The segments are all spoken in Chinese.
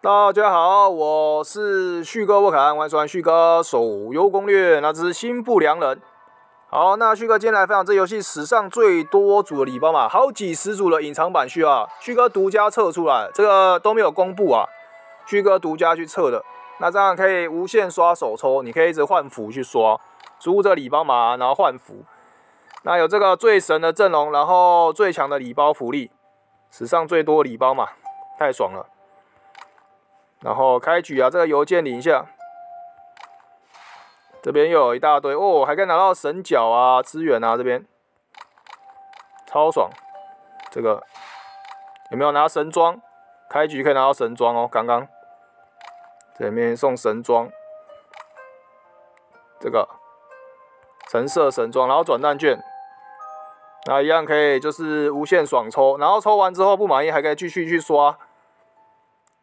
大家好，我是旭哥沃凯安，欢迎收看旭哥手游攻略。那只新不良人。好，那旭哥今天来分享这游戏史上最多组的礼包嘛，好几十组的隐藏版序啊，旭哥独家测出来，这个都没有公布啊，旭哥独家去测的。那这样可以无限刷手抽，你可以一直换服去刷，输入这个礼包码，然后换服。那有这个最神的阵容，然后最强的礼包福利，史上最多礼包嘛，太爽了。然后开局啊，这个邮件领一下，这边又有一大堆哦，还可以拿到神角啊、资源啊，这边超爽。这个有没有拿神装？开局可以拿到神装哦，刚刚这边送神装，这个橙色神装，然后转蛋券，那一样可以就是无限爽抽，然后抽完之后不满意还可以继续去刷。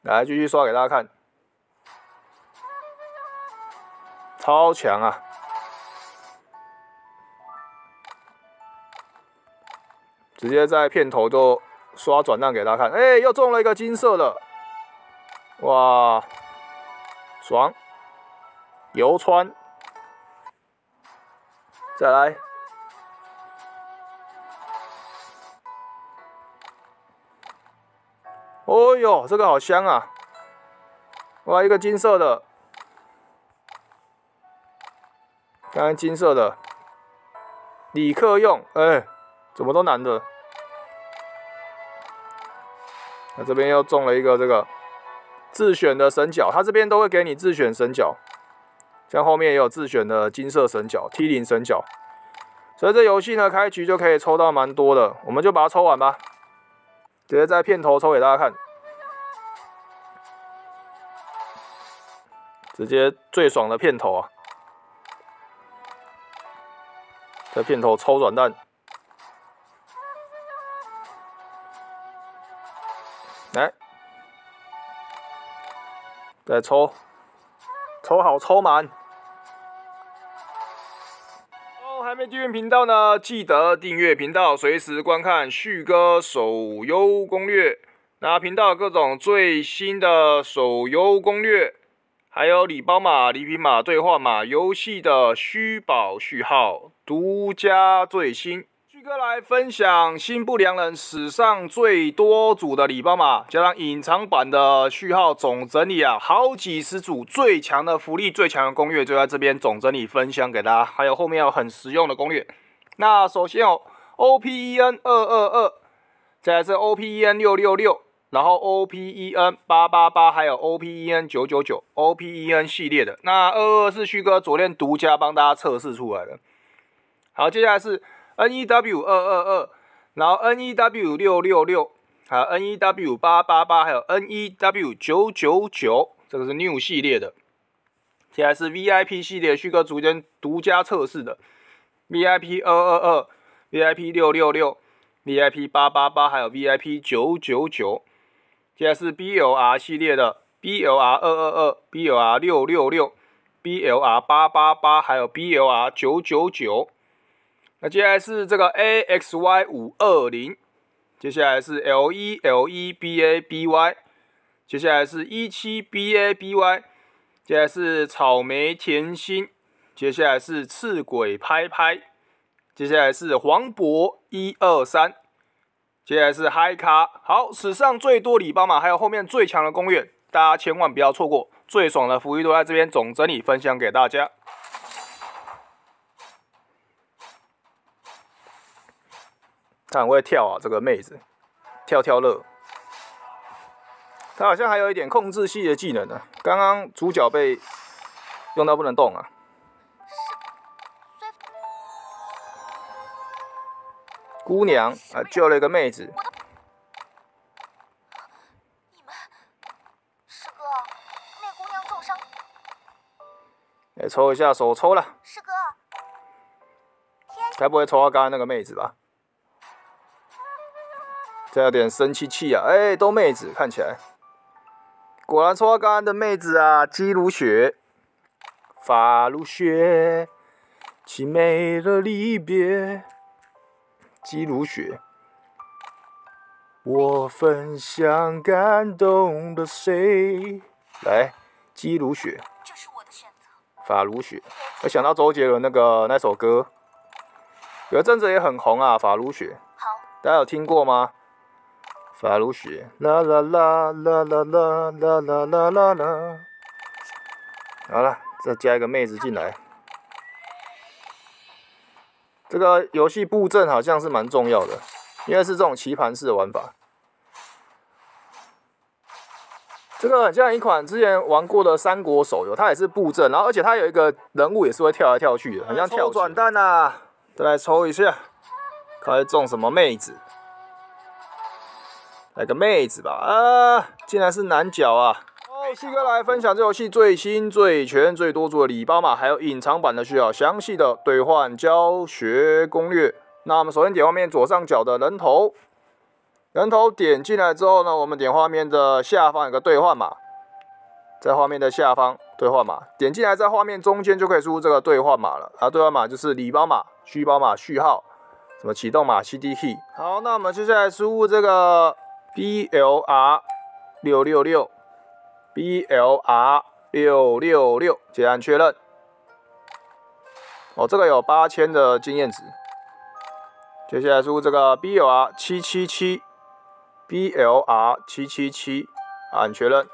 来，继续刷给大家看，超强啊！直接在片头就刷转让给大家看，哎，又中了一个金色的，哇，爽！游川，再来。哦哟，这个好香啊！哇，一个金色的，刚刚金色的，李克用，哎，怎么都男的？那这边又中了一个这个自选的神角，他这边都会给你自选神角，像后面也有自选的金色神角、T 零神角，所以这游戏呢，开局就可以抽到蛮多的，我们就把它抽完吧。直接在片头抽给大家看，直接最爽的片头啊！在片头抽软蛋，来，再抽，抽好抽满。还没订阅频道呢，记得订阅频道，随时观看旭哥手游攻略。那频道各种最新的手游攻略，还有礼包码、礼品码、兑换码、游戏的虚宝序号，独家最新。哥来分享新不良人史上最多组的礼包码，加上隐藏版的序号总整理啊，好几十组最强的福利、最强的攻略就在这边总整理分享给大家，还有后面有很实用的攻略。那首先有 OPEN 二二二，再来是 OPEN 六六六，然后 OPEN 八八八，还有 OPEN 九九九，OPEN 系列的。那二二是旭哥昨天独家帮大家测试出来的。好，接下来是。N E W 二二二，然后 N E W 六六六，还有 N E W 八八八，还有 N E W 九九九，这个是 New 系列的。接下来是 V I P 系列，旭哥逐渐独家测试的 V I P 二二二，V I P 六六六，V I P 八八八，还有 V I P 九九九。接下来是 B L R 系列的 B L R 二二二，B L R 六六六，B L R 八八八，还有 B L R 九九九。那接下来是这个 A X Y 五二零，接下来是 L E L E B A B Y，接下来是一七 B A B Y，接下来是草莓甜心，接下来是赤鬼拍拍，接下来是黄渤一二三，接下来是嗨咖。好，史上最多礼包嘛，还有后面最强的攻略，大家千万不要错过，最爽的福利都在这边总整理分享给大家。他很会跳啊，这个妹子，跳跳乐。他好像还有一点控制系的技能呢。刚刚主角被用到不能动啊。姑娘啊，救了一个妹子。你们，师哥，那姑娘重伤。来抽一下手抽了。师哥，该不会抽到刚刚那个妹子吧？这有点生气气啊！哎，都妹子，看起来果然抽到刚刚的妹子啊，姬如雪，发如雪，凄美的离别，姬如雪。我分享感动的谁？来，姬如雪。这是我的选择。法如雪。我想到周杰伦那个那首歌，有一阵子也很红啊，《法如雪》。好。大家有听过吗？法如雪。啦啦啦啦啦啦啦啦啦啦啦。好了，再加一个妹子进来。这个游戏布阵好像是蛮重要的。因为是这种棋盘式的玩法，这个很像一款之前玩过的三国手游，它也是布阵，然后而且它有一个人物也是会跳来跳去的，很像跳转蛋呐。再来抽一下，看会中什么妹子？来个妹子吧！啊，竟然是男角啊！哦，西哥来分享这游戏最新、最全、最多组的礼包码，还有隐藏版的需要详细的兑换教学攻略。那我们首先点画面左上角的人头，人头点进来之后呢，我们点画面的下方有个兑换码，在画面的下方兑换码，点进来在画面中间就可以输入这个兑换码了。啊，兑换码就是礼包码、虚包码、序号，什么启动码、CD key。好，那我们接下来输入这个 BLR 六六六，BLR 六六六，结按确认。哦，这个有八千的经验值。接下来输入这个 BLR 七七七，BLR 七七七，按确认。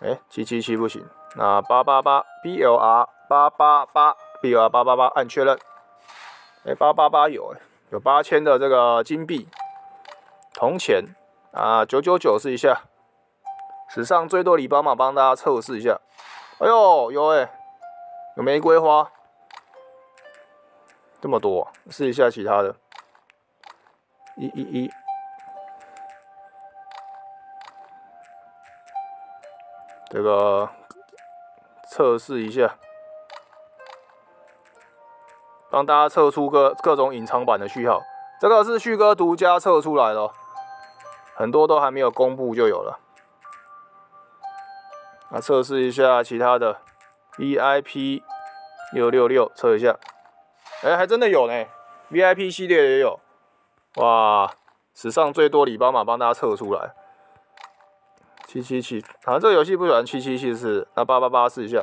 哎，七七七不行，那八八八，BLR 八八八，BLR 八八八，按确认。哎，八八八有哎，有八千的这个金币、铜钱啊，九九九试一下。史上最多礼包嘛，帮大家测试一下。哎呦，有哎，有玫瑰花。这么多，试一下其他的。一一一，这个测试一下，帮大家测出各各种隐藏版的序号。这个是旭哥独家测出来的，很多都还没有公布就有了。那测试一下其他的，VIP 六六六，测一下。哎，还真的有呢，VIP 系列也有，哇，史上最多礼包码帮大家测出来，七七七，好像这个游戏不喜欢七七七是，那八八八试一下，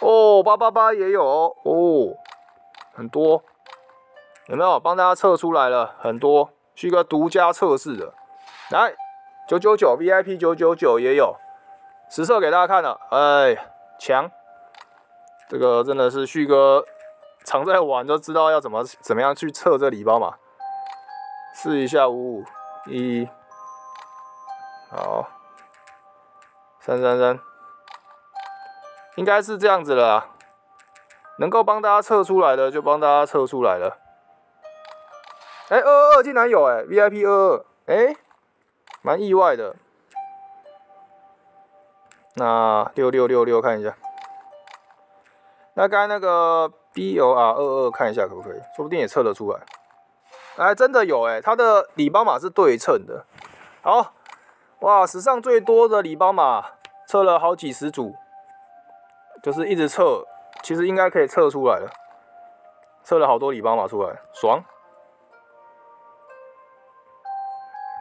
哦，八八八也有哦，哦，很多，有没有帮大家测出来了？很多，是一个独家测试的，来，九九九 VIP 九九九也有，实测给大家看了，哎，强，这个真的是旭哥。常在玩就知道要怎么怎么样去测这礼包嘛，试一下五五一，好，三三三，应该是这样子了，能够帮大家测出来的就帮大家测出来了。哎，二二二竟然有哎，VIP 二二，哎，蛮意外的。那六六六六看一下，那刚才那个。B O R 二二看一下可不可以？说不定也测得出来。哎，真的有哎，它的礼包码是对称的。好，哇，史上最多的礼包码，测了好几十组，就是一直测，其实应该可以测出来了。测了好多礼包码出来，爽。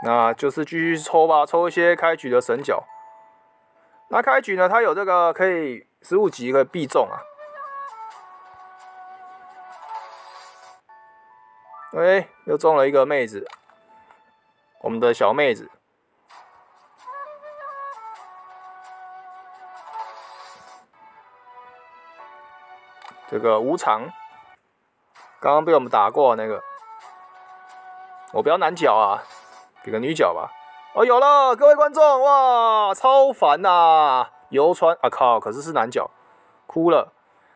那就是继续抽吧，抽一些开局的神角。那开局呢，它有这个可以十五级可以必中啊。哎，又中了一个妹子，我们的小妹子，这个无常，刚刚被我们打过那个，我不要难角啊，给个女角吧。哦，有了，各位观众，哇，超烦呐！游川啊靠，可是是男角，哭了。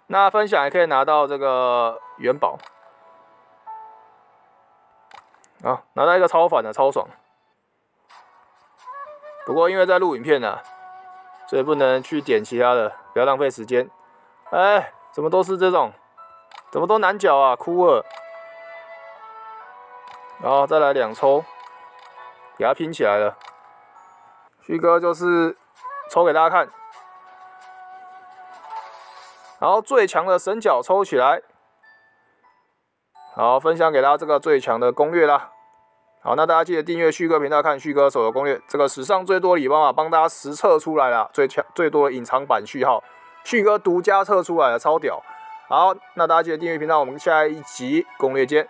那分享也可以拿到这个元宝。啊，拿到一个超反的，超爽。不过因为在录影片呢，所以不能去点其他的，不要浪费时间。哎，怎么都是这种？怎么都难角啊？哭了。然后再来两抽，给它拼起来了。旭哥就是抽给大家看，然后最强的神角抽起来。好，分享给大家这个最强的攻略啦。好，那大家记得订阅旭哥频道，看旭哥手游攻略。这个史上最多礼包啊，帮大家实测出来了，最强最多的隐藏版序号，旭哥独家测出来了，超屌。好，那大家记得订阅频道，我们下一集攻略见。